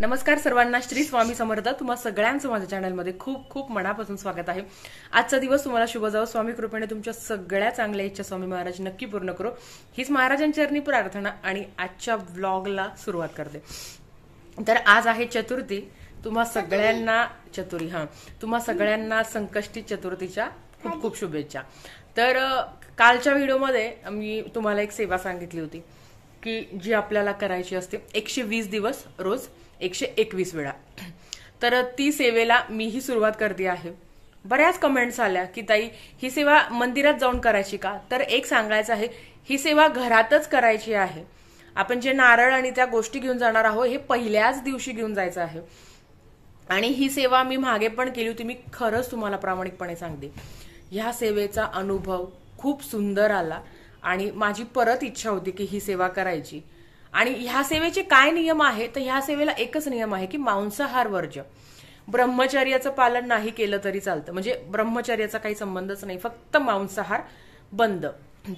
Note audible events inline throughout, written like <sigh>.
नमस्कार सर्वांना श्री स्वामी समर्थ. तुम्हा सगळ्यांचं माझ्या चॅनलमध्ये खूप खूप मनापासून स्वागत आहे. आजचा दिवस तुम्हाला शुभ जावं. स्वामी कृपेने तुमच्या सगळ्या चांगल्या इच्छा स्वामी महाराज नक्की पूर्ण करो. हीच महाराजांचरणी प्रार्थना आणि आजच्या व्लॉगला सुरुवात करते. तर आज आहे चतुर्थी. तुम्हा सगळ्यांना चतुरी हा. तुम्हा सगळ्यांना संकष्टी चतुर्थीच्या खूप खूप शुभेच्छा. तर कालच्या व्हिडिओमध्ये मी तुम्हाला एक सेवा सांगितली होती की जी आपल्याला करायची असते एकशे वीस दिवस रोज एकशे एकवीस वेळा. तर ती सेवेला मीही सुरुवात करते आहे. बऱ्याच कमेंट्स आल्या की ताई ही सेवा मंदिरात जाऊन करायची का? तर एक सांगायचं आहे ही सेवा घरातच करायची आहे. आपण जे नारळ आणि त्या गोष्टी घेऊन जाणार आहोत हे पहिल्याच दिवशी घेऊन जायचं आहे. आणि ही सेवा मी मागे पण केली होती मी खरंच तुम्हाला प्रामाणिकपणे सांगते. ह्या सेवेचा अनुभव खूप सुंदर आला आणि माझी परत इच्छा होती की ही सेवा करायची. आणि ह्या सेवेचे काय नियम आहे तर ह्या सेवेला एकच नियम आहे की मांसाहार वर्ज्य. ब्रह्मचर्याचं पालन नाही केलं तरी चालतं. म्हणजे ब्रह्मचर्याचा काही संबंधच नाही. फक्त मांसाहार बंद.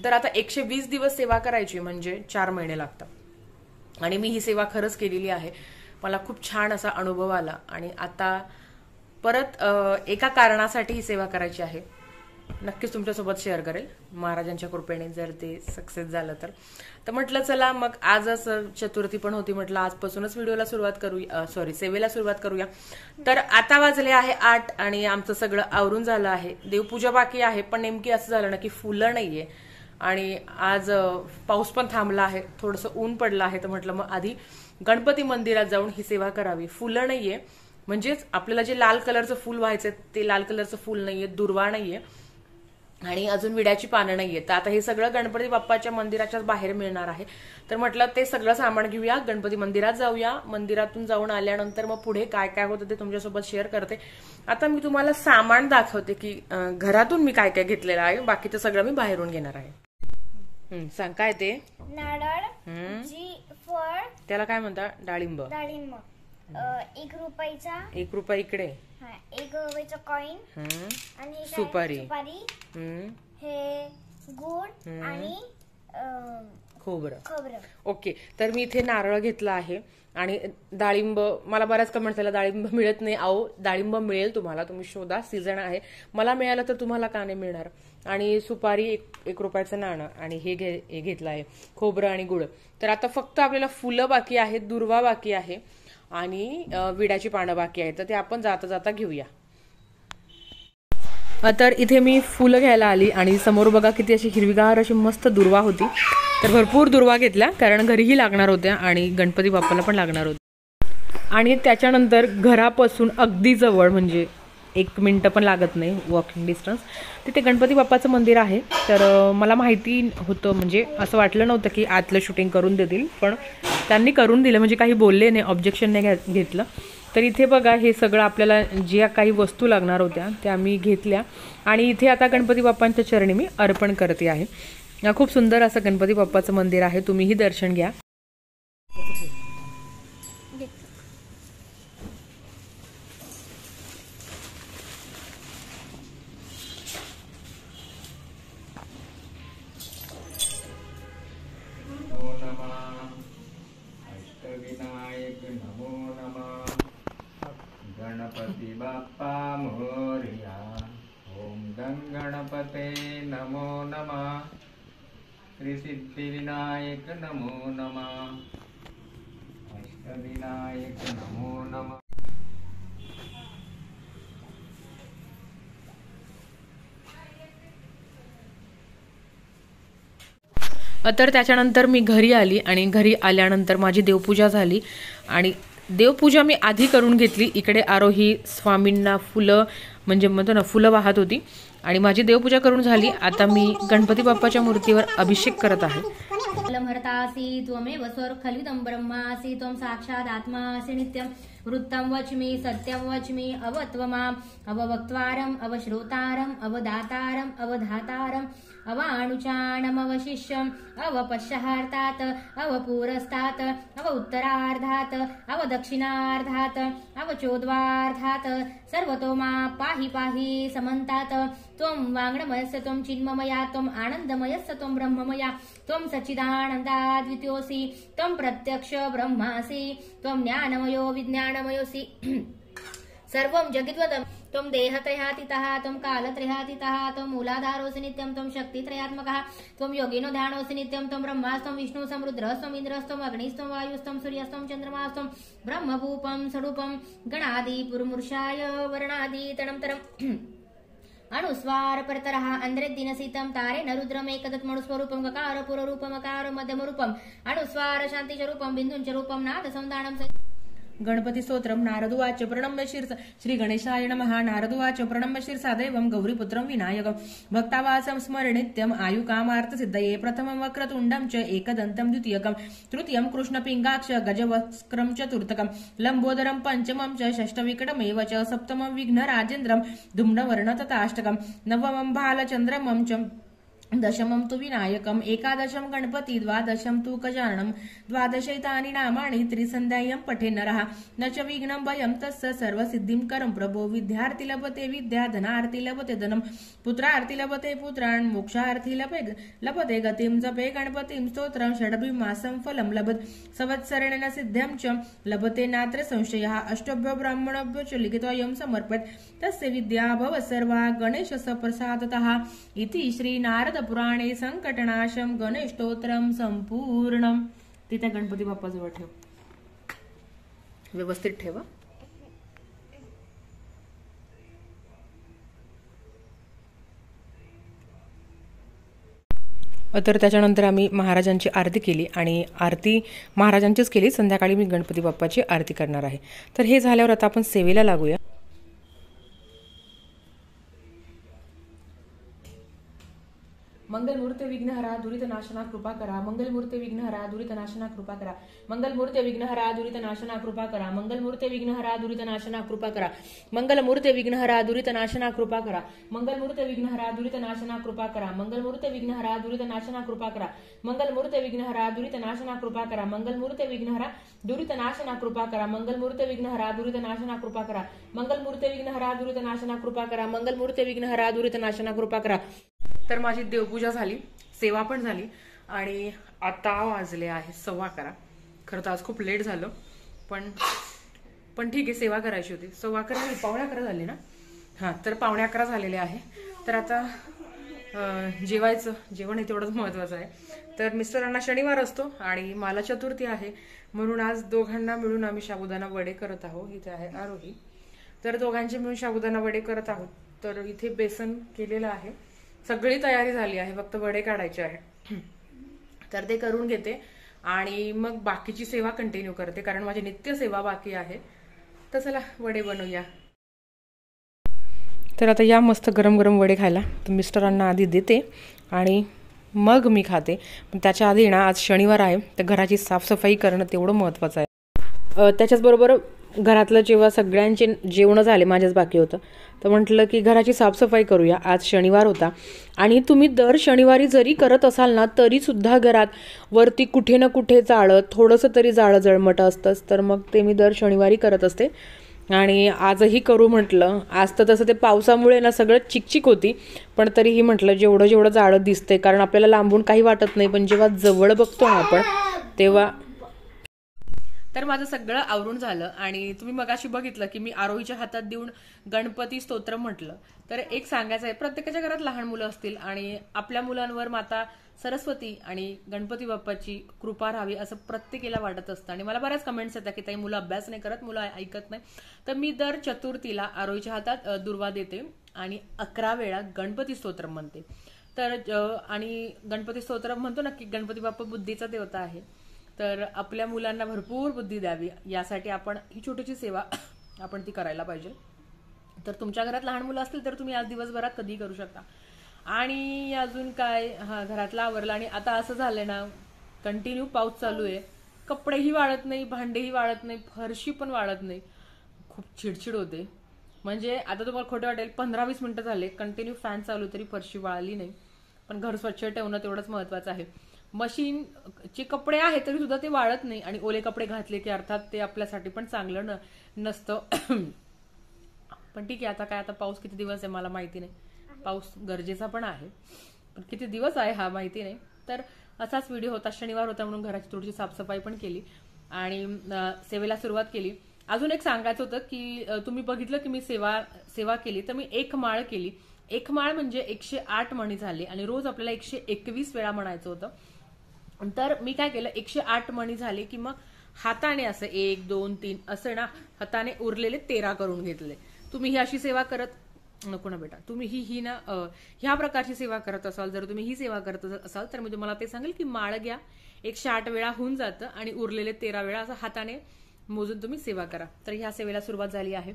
तर आता एकशे वीस दिवस सेवा करायची म्हणजे चार महिने लागतात. आणि मी ही सेवा खरंच केलेली आहे. मला खूप छान असा अनुभव आला. आणि आता परत एका कारणासाठी ही सेवा करायची आहे. नक्कीच तुमच्यासोबत शेअर करेल. महाराजांच्या कृपेने जर ते सक्सेस झालं तर. तर म्हटलं चला मग आज असं चतुर्थी पण होती म्हटलं आजपासूनच व्हिडिओला सुरुवात करूया. सॉरी सेवेला सुरुवात करूया. तर आता वाजले आहे आठ आणि आमचं सगळं आवरून झालं आहे. देवपूजा बाकी आहे पण नेमकी असं झालं ना की फुलं नाहीये. आणि आज पाऊस पण थांबला आहे थोडंसं ऊन पडलं आहे. तर म्हटलं मग आधी गणपती मंदिरात जाऊन ही सेवा करावी. फुलं नाहीये. म्हणजेच आपल्याला जे लाल कलरचं फुल व्हायचं ते लाल कलरचं फुल नाहीये दुर्वा नाहीये. आणि अजून विड्याची पानं नाहीये तर आता हे सगळं गणपती बाप्पाच्या मंदिराच्याच बाहेर मिळणार आहे. तर म्हटलं ते सगळं सामान घेऊया गणपती मंदिरात जाऊया. मंदिरातून जाऊन आल्यानंतर मग पुढे काय काय होतं ते तुमच्यासोबत शेअर करते. आता मी तुम्हाला सामान दाखवते की घरातून मी काय काय घेतलेलं आहे. बाकीचं सगळं मी बाहेरून घेणार आहे. हं, सांग काय ते? नारळ त्याला काय म्हणतात डाळिंब. डाळिंब. एक रुपयाचा एक रुपया इकडे. हा एक रुपयाचा कॉइन आणि काय? सुपारी. सुपारी. हं, हे गुड. आणि अ, खोबरं. खोबरं. ओके. तर मी इथे नारळ घेतला आहे आणि डाळिंब मला बऱ्याच कमेंट झाला डाळिंब मिळत नाही. अहो डाळिंब मिळेल तुम्हाला तुम्ही शोधा सीझन आहे. मला मिळालं तर तुम्हाला का नाही मिळणार? आणि सुपारी एक एक रुपयाचं नाणं आणि हे घे हे घेतलं आहे. खोबरं आणि गुळ. तर आता फक्त आपल्याला फुलं बाकी आहेत दुर्वा बाकी आहे. आणि विड्याची पानं बाकी आहेत. तर ते आपण जाता जाता घेऊया. तर इथे मी फुलं घ्यायला आली आणि समोर बघा किती अशी हिरवीगार अशी मस्त दुर्वा होती. तर भरपूर दुर्वा घेतल्या कारण घरीही लागणार होत्या आणि गणपती बाप्पाला पण लागणार होत्या. आणि त्याच्यानंतर घरापासून अगदी जवळ म्हणजे एक मिनटं पण लागत नाही वॉकिंग डिस्टन्स तिथे गणपती बाप्पाचं मंदिर आहे. तर मला माहिती होतं म्हणजे असं वाटलं नव्हतं की आतलं शूटिंग करून देतील पण त्यांनी करून दिलं म्हणजे काही बोलले नाही ऑब्जेक्शन नाही घ्या- घेतलं. तर इथे बघा हे सगळं आपल्याला ज्या काही वस्तू लागणार होत्या त्या मी घेतल्या. आणि इथे आता गणपती बाप्पांच्या चरणी मी अर्पण करते आहे. खूप सुंदर असं गणपती बाप्पाचं मंदिर आहे. तुम्हीही दर्शन घ्या. गणपती बाप्पा मोरया ओम गं गणपते नमो नमः. त्रिसिद्धिविनायक नमो नमः. अष्टविनायक नमो नमः. तर त्याच्यानंतर मी घरी आली आणि घरी आल्यानंतर माझी देवपूजा झाली आणि देवपूजा मी आधी करून घेतली. इकडे आरोही स्वामींना फुलं म्हणजे म्हणतो ना फुलं वाहत होती. आणि माझी देवपूजा करून झाली. आता मी गणपती बाप्पाच्या मूर्तीवर अभिषेक करत आहे. फलमहर्तासि त्वमेव स्वर्खलितं ब्रह्मासि त्वं साक्षादात्मासि नित्यं। वृत्तं वच्मि सत्यं वच्मि अव त्वमाम् अववक्त्वारम् अवश्रोतारम् अवदातारम् अवधातारम्। अवाणुचाणमवशिष्यम् अवपश्यहार्थात् अवपूरस्तात् अव उत्तरार्धात् अवदक्षिणार्धात् अवचोद्वार्धात्। सर्वतो मा पाहि पाहि समन्तात्। त्वं वाङ्मयस्य त्वं चिन्ममया त्वम् आनन्दमयस्य त्वं ब्रह्ममया। त्वं सच्चिदानन्दाद्वितीयोऽसि त्वं प्रत्यक्ष ब्रह्मासि त्वं ज्ञानमयो विज्ञानमयोऽसि सर्वं जगिद्वदम् त्वं देहत्रयातीतः त्वं कालत्रयातीतः त्वं मूलाधारोऽसि नित्यं त्वं शक्तित्रयात्मकः त्वं योगिनो ध्यानोऽसि नित्यं त्वं ब्रह्मास्त्वं विष्णु समृद्रस्त्वम् इन्द्रस्त्वम् अग्निस्त्वं वायुस्त्वं सूर्यस्त्वं चन्द्रमास्त्वं ब्रह्मभूपं सडूपं गणादिपुरुमूर्षाय वर्णादितणं అణుస్వారపరతర అంద్రెద్దినసీతం తారే నరుద్రమేకదత్ మణుస్వరూపం గకార పురరూపమకార మధ్యమరూపం అణుస్వార శాంతిచ రూపం బిందుంచ రూపం నాద సంధానం गणपती स्तोत्रम नारदुवाच प्रणम्य शीर्ष श्री गणेशाय नमः नारदुवाच प्रणम्य शीर्षा दैवं गौरीपुत्रं विनायकं भक्तावासं स्मरणित्यम् आयुकामार्थसिद्धये प्रथमं वक्रतुण्डं च एकदन्तं द्वितीयकं तृतीयं कृष्णपिङ्गाक्ष गजवक्त्रं चतुर्थकं लम्बोदरं पञ्चमं च षष्ठविकटमेव च सप्तमं विघ्नराजेन्द्रं धुम्नवर्ण तथाष्टकं नवमं बालचन्द्रमं च दशमं तु विनायकम् एकादशं गणपति द्वादशं तु गजाननं द्वादशैतानि नामानि त्रिसन्ध्यायं पठे नरः न च विघ्नं वयं तस्य सर्वसिद्धिं करं। प्रभो विद्यार्थी लभते विद्या धनार्थी लभते धनं। पुत्रार्थी लभते पुत्रान् मोक्षार्थी लभे लभते गतिं जपे गणपतिं स्तोत्रं षड्भिमासं फलं लभत। संवत्सरेण सिद्ध्यं च लभते नात्र संशयः। अष्टभ्यो ब्राह्मणभ्यो च लिखितोऽयं समर्पयत्। तस्य विद्या भव सर्वा गणेशस्य पुराणे संकटनाशम श्रीनारदपुराणे संकटनाशं तिथे गणपती बाप्पाजवळ ठेव. व्यवस्थित ठेवा. तर त्याच्यानंतर आम्ही महाराजांची आरती केली आणि आरती महाराजांचीच केली. संध्याकाळी मी गणपती बाप्पाची आरती करणार आहे. तर हे झाल्यावर आता आपण सेवेला लागूया. मंगलमूर्ते विघ्नहरा दुरित नाशना कृपा करा मंगलमूर्ते विघ्नहरा दुरित नाशना कृपा करा मंगलमूर्ते विघ्नहरा दुरित नाशना कृपा करा मंगलमूर्ते विघ्नहरा दुरित नाशना कृपा करा मंगलमूर्ते विघ्नहरा दुरित नाशना कृपा करा मंगलमूर्ते विघ्नहरा दुरित नाशना कृपा करा मंगलमूर्ते विघ्नहरा दुरित नाशना कृपा करा मंगलमूर्ते विघ्नहरा दुरित नाशना कृपा करा मंगलमूर्ते विघ्नहरा दुरित नाशना कृपा करा मंगलमूर्ते विघ्नहरा दुरित नाशना कृपा करा मंगलमूर्ते विघ्नहरा दुरित नाशना कृपा करा मंगलमूर्ते विघ्नहरा दुरित नाशना कृपा करा तर माझी देवपूजा झाली सेवा पण झाली आणि आता वाजले आहे सव्वा अकरा. खरं तर आज खूप लेट झालं पण पण ठीक आहे सेवा करायची होती. सव्वा अकरा नाही पावणे अकरा झाले ना? हां तर पावणे अकरा झालेले आहे. तर आता जेवायचं. जेवण हे तेवढंच महत्त्वाचं आहे. तर मिस्टरांना शनिवार असतो आणि मला चतुर्थी आहे. म्हणून आज दोघांना मिळून आम्ही साबुदाणा वडे करत आहोत. इथे आहे आरोही. तर दोघांचे मिळून साबुदाणा वडे करत आहोत. तर इथे बेसन केलेलं आहे. सगळी तयारी झाली आहे फक्त वडे काढायचे आहे तर ते करून घेते आणि मग बाकीची सेवा कंटिन्यू करते कारण माझी नित्य सेवा बाकी आहे. तर चला वडे बनवूया. तर आता या मस्त गरम गरम वडे खायला तर मिस्टरांना आधी देते आणि मग मी खाते. पण त्याच्या आधी ना आज शनिवार आहे तर घराची साफसफाई करणं तेवढं महत्त्वाचं आहे. त्याच्याचबरोबर घरातलं जेव्हा सगळ्यांचे जेवणं झाले माझ्याच बाकी होतं. तर म्हटलं की घराची साफसफाई करूया. आज शनिवार होता. आणि तुम्ही दर शनिवारी जरी करत असाल ना तरीसुद्धा घरात वरती कुठे ना कुठे जाळं थोडंसं तरी जाळं जळमटं असतंच. तर मग ते मी दर शनिवारी करत असते. आणि आजही करू म्हटलं. आज तर तसं ते पावसामुळे ना सगळं चिकचिक होती. पण तरीही म्हटलं जेवढं जेवढं जाळं दिसतंय कारण आपल्याला लांबून काही वाटत नाही पण जेव्हा जवळ बघतो ना आपण तेव्हा तर माझं सगळं आवरून झालं आणि तुम्ही मगाशी बघितलं की मी आरोहीच्या हातात देऊन गणपती स्तोत्र म्हटलं. तर एक सांगायचं आहे प्रत्येकाच्या घरात लहान मुलं असतील आणि आपल्या मुलांवर माता सरस्वती आणि गणपती बाप्पाची कृपा राहावी असं प्रत्येकीला वाटत असतं. आणि मला बऱ्याच कमेंट्स येतात की ताई मुलं अभ्यास नाही करत मुलं ऐकत नाही. तर मी दर चतुर्थीला आरोहीच्या हातात दुर्वा देते आणि अकरा वेळा गणपती स्तोत्र म्हणते. तर आणि गणपती स्तोत्र म्हणतो ना की गणपती बाप्पा बुद्धीचा देवता आहे. तर आपल्या मुलांना भरपूर बुद्धी द्यावी. यासाठी आपण ही छोटीशी सेवा <coughs> आपण ती करायला पाहिजे. तर तुमच्या घरात लहान मुलं असतील तर तुम्ही आज दिवसभरात कधीही करू शकता. आणि अजून काय? हा घरातला आवरला आणि आता असं झालंय ना कंटिन्यू पाऊस चालू आहे. कपडेही वाळत नाही भांडेही वाळत नाही फरशी पण वाळत नाही. खूप चिडचिड होते. म्हणजे आता तुम्हाला खोटं वाटेल पंधरा वीस मिनिटं झाले कंटिन्यू फॅन चालू तरी फरशी वाळली नाही. पण घर स्वच्छ ठेवणं तेवढंच महत्वाचं आहे. मशीन चे कपडे आहे तरी सुद्धा ते वाळत नाही. आणि ओले कपडे घातले की अर्थात ते आपल्यासाठी पण चांगलं न नसतं. <coughs> पण ठीक आहे आता काय आता पाऊस किती दिवस आहे मला माहिती नाही. पाऊस गरजेचा पण आहे. पण किती दिवस आहे हा माहिती नाही. तर असाच व्हिडिओ होता शनिवार होता म्हणून घराची थोडीशी साफसफाई पण केली. आणि सेवेला सुरुवात केली. अजून एक सांगायचं होतं की तुम्ही बघितलं की मी सेवा सेवा केली. तर मी एक माळ केली. एक माळ म्हणजे एकशे आठ मणी झाले. आणि रोज आपल्याला एकशे एकवीस वेळा म्हणायचं होतं. तर मी काय केलं एकशे आठ मणी झाले की मग हाताने असं एक दोन तीन असं ना हाताने उरलेले तेरा करून घेतले. तुम्ही ही अशी सेवा करत नको ना बेटा. तुम्ही ही ही ना ह्या प्रकारची सेवा करत असाल जर तुम्ही ही सेवा करत असाल तर मी तुम्हाला ते सांगेल की माळ घ्या. एकशे आठ वेळा होऊन जातं आणि उरलेले तेरा वेळा असं हाताने मोजून तुम्ही सेवा करा. तर ह्या सेवेला सुरुवात झाली आहे.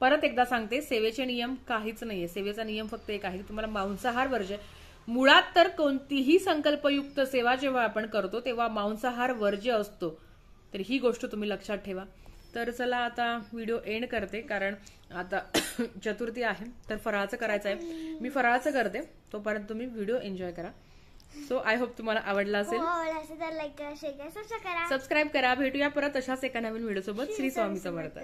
परत एकदा सांगते सेवेचे नियम काहीच नाहीये. सेवेचा नियम फक्त एक आहे. तुम्हाला मांसाहार वर्ज मुळात तर कोणतीही संकल्पयुक्त सेवा जेव्हा आपण करतो तेव्हा मांसाहार वर्ज्य असतो. तर ही गोष्ट तुम्ही लक्षात ठेवा. तर चला आता व्हिडिओ एंड करते कारण आता <coughs> चतुर्थी आहे तर फराळाचं करायचं आहे. मी फराळाचं करते तोपर्यंत तुम्ही व्हिडिओ एन्जॉय करा. सो आय होप तुम्हाला आवडला हो असेल. सबस्क्राईब करा भेटूया परत अशाच एका नवीन व्हिडिओ सोबत श्री स्वामी समर्थ.